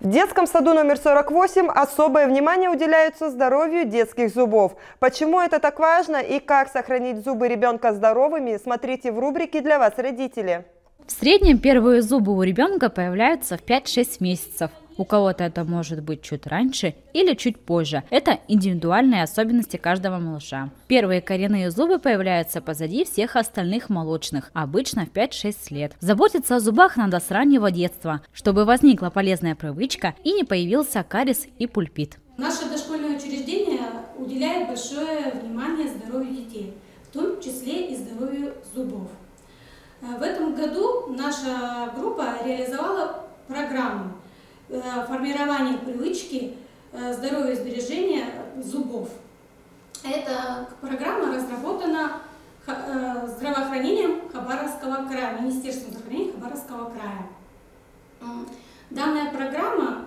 В детском саду номер 48 особое внимание уделяется здоровью детских зубов. Почему это так важно и как сохранить зубы ребенка здоровыми, смотрите в рубрике «Для вас, родители». В среднем первые зубы у ребенка появляются в 5-6 месяцев. У кого-то это может быть чуть раньше или чуть позже. Это индивидуальные особенности каждого малыша. Первые коренные зубы появляются позади всех остальных молочных, обычно в 5-6 лет. Заботиться о зубах надо с раннего детства, чтобы возникла полезная привычка и не появился кариес и пульпит. Наше дошкольное учреждение уделяет большое внимание здоровью детей, в том числе и здоровью зубов. В этом году наша группа реализовала программу Э, формирование привычки э, здоровья и сбережения зубов. Эта программа разработана э, здравоохранением Хабаровского края, Министерством здравоохранения Хабаровского края. Данная программа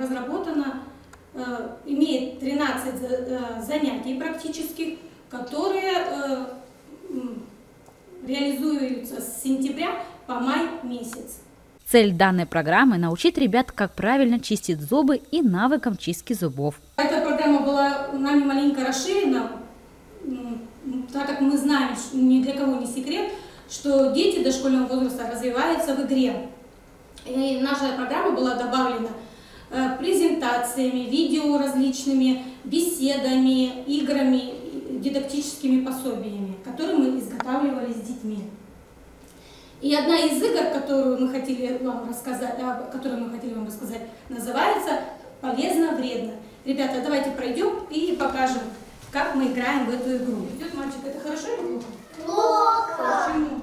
разработана, имеет 13 занятий практических, которые реализуются с сентября по май месяц. Цель данной программы – научить ребят, как правильно чистить зубы и навыкам чистки зубов. Эта программа была нами маленько расширена, так как мы знаем, ни для кого не секрет, что дети дошкольного возраста развиваются в игре. И наша программа была добавлена э, презентациями, видео различными, беседами, играми, дидактическими пособиями, которые мы изготавливали с детьми. И одна из игр, которую мы хотели вам рассказать, о которой мы хотели вам рассказать, называется «Полезно-вредно». Ребята, давайте пройдем и покажем, как мы играем в эту игру. Идет мальчик, это хорошо или плохо? Плохо. Почему?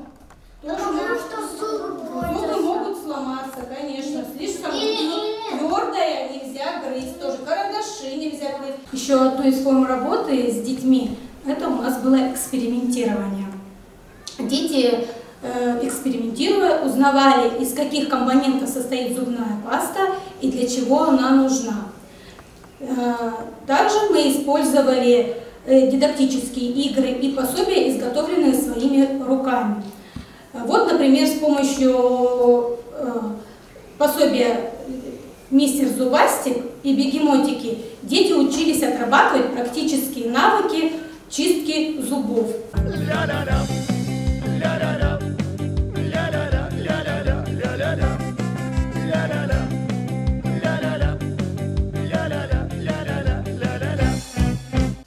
Потому Тоже что зубы Зубы могут сломаться, конечно. Слишком твердое нельзя грызть, тоже карандаши нельзя грызть. Еще одной из форм работы с детьми, это у нас было экспериментирование. Дети Э, экспериментируя, узнавали, из каких компонентов состоит зубная паста и для чего она нужна. Э, также мы использовали э, дидактические игры и пособия, изготовленные своими руками. Вот, например, с помощью пособия «Мистер Зубастик» и «Бегемотики» дети учились отрабатывать практические навыки чистки зубов.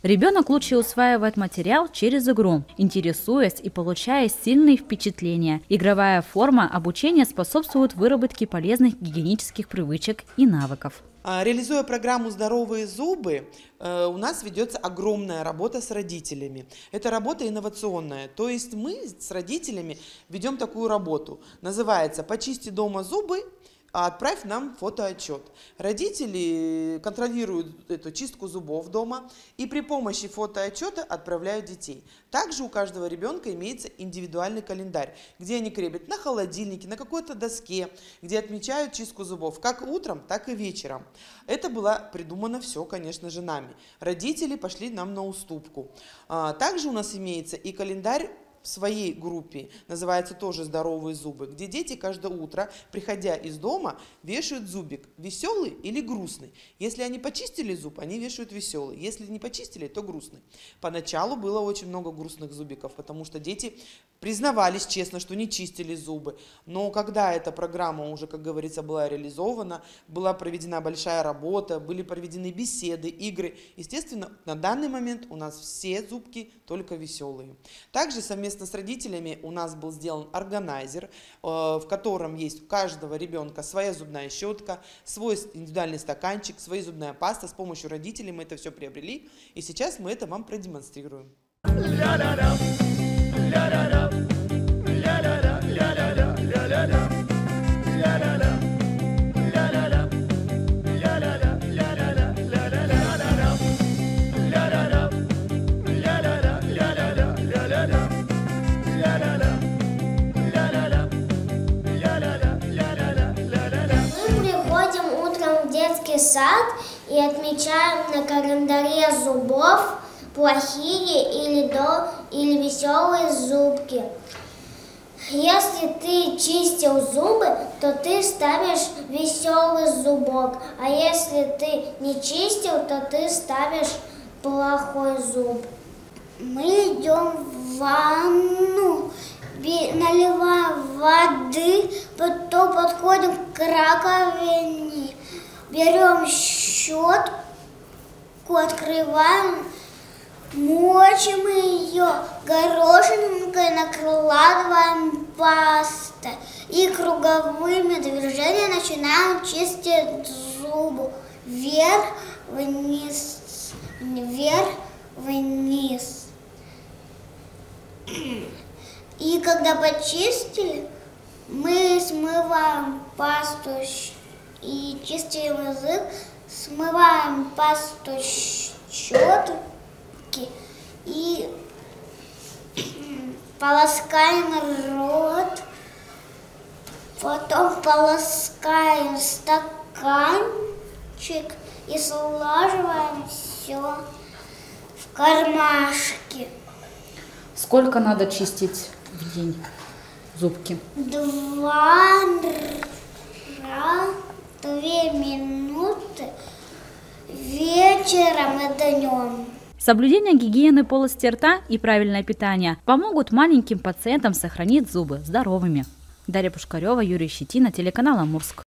Ребенок лучше усваивает материал через игру, интересуясь и получая сильные впечатления. Игровая форма обучения способствует выработке полезных гигиенических привычек и навыков. А, реализуя программу «Здоровые зубы», э, у нас ведется огромная работа с родителями. Это работа инновационная, то есть мы с родителями ведем такую работу. Называется «Почисти дома зубы а отправь нам фотоотчет. Родители контролируют эту чистку зубов дома и при помощи фотоотчета отправляют детей. Также у каждого ребенка имеется индивидуальный календарь, где они крепят на холодильнике, на какой-то доске, где отмечают чистку зубов как утром, так и вечером. Это было придумано все, конечно же, нами. Родители пошли нам на уступку. А, также у нас имеется и календарь в своей группе, называется тоже «Здоровые зубы», где дети каждое утро, приходя из дома, вешают зубик, веселый или грустный. Если они почистили зуб, они вешают веселый. Если не почистили, то грустный. Поначалу было очень много грустных зубиков, потому что дети признавались честно, что не чистили зубы. Но когда эта программа уже, как говорится, была реализована, была проведена большая работа, были проведены беседы, игры, естественно, на данный момент у нас все зубки только веселые. Также совместно совместно с родителями у нас был сделан органайзер, э, в котором есть у каждого ребенка своя зубная щетка, свой индивидуальный стаканчик, своя зубная паста. С помощью родителей мы это все приобрели, и сейчас мы это вам продемонстрируем. Сад и отмечаем на календаре зубов плохие или, до, или веселые зубки. Если ты чистил зубы, то ты ставишь веселый зубок. А если ты не чистил, то ты ставишь плохой зуб. Мы идем в ванну, наливаем воды, потом подходим к раковине, берем щетку, открываем, мочим ее, горошинкой накладываем пастой. И круговыми движениями начинаем чистить зубы. Вверх, вниз, вверх, вниз. И когда почистили, мы смываем пасту щ- и чистим язык, смываем пасту щетки и полоскаем рот, потом полоскаем стаканчик и слаживаем все в кармашки. Сколько надо чистить в день зубки? Два раза, две минуты вечером и днем. Соблюдение гигиены полости рта и правильное питание помогут маленьким пациентам сохранить зубы здоровыми. Дарья Пушкарева, Юрий Щетина, телеканал Амурск.